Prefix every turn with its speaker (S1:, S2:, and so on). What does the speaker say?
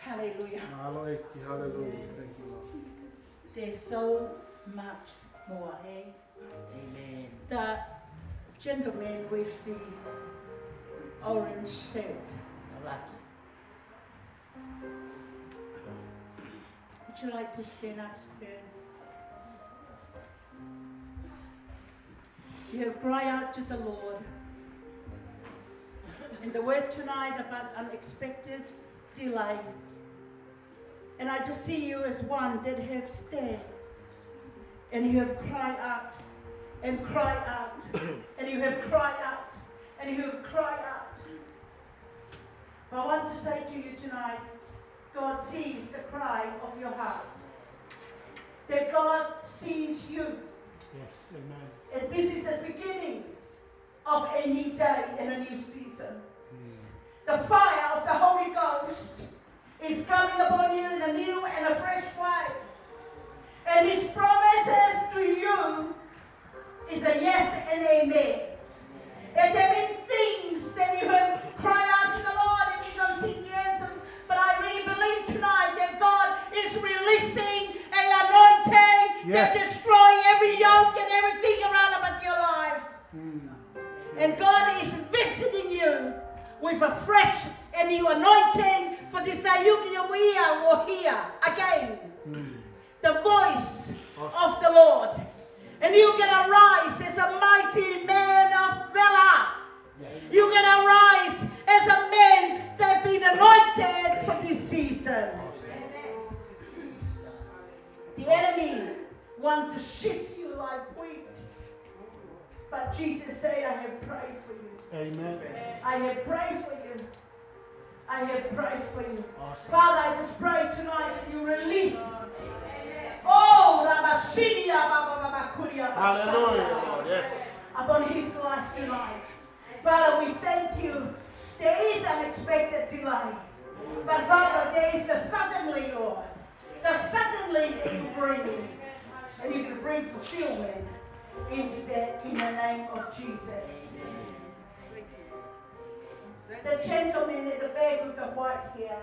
S1: Hallelujah.
S2: Aloeki, hallelujah. Thank you, Lord.
S1: There's so much more, eh?
S3: Amen.
S1: The gentleman with the orange shirt.
S3: Lucky.
S1: Would you like to stand up, sir? You have cried out to the Lord. And the word tonight about unexpected delay. And I just see you as one that have stayed And you have cried out and cried out. and you have cried out. And you have cried out. But I want to say to you tonight, God sees the cry of your heart. That God sees you.
S2: Yes, amen.
S1: And this is the beginning of a new day and a new season. Mm. The fire the Holy Ghost is coming upon you in a new and a fresh way. And his promises to you is a yes and amen. And there have been things that you have cried out to the Lord and you don't see the answers. But I really believe tonight that God is releasing an anointing that
S2: Yes.
S1: destroy every yoke and everything around about your life. Hmm. And God is visiting you with a fresh and new anointing for this day. You can hear or hear again mm. the voice of the Lord. And you can arise as a mighty man of valor. You can arise as a man that has been anointed for this season. The enemy want to shift you like wheat. But Jesus said, I have prayed for you.
S2: Amen.
S1: I have prayed for you. I have prayed for you.
S2: Awesome.
S1: Father, I just pray tonight that you release. Oh, Rabashinia, Baba, Baba, Kuria,
S2: Hallelujah. Yes.
S1: upon his life tonight. Father, we thank you. There is unexpected delay. But Father, there is the suddenly, Lord. The suddenly that you bring in. And you can bring fulfillment into that in the name of Jesus. The gentleman in the bag with the white hair.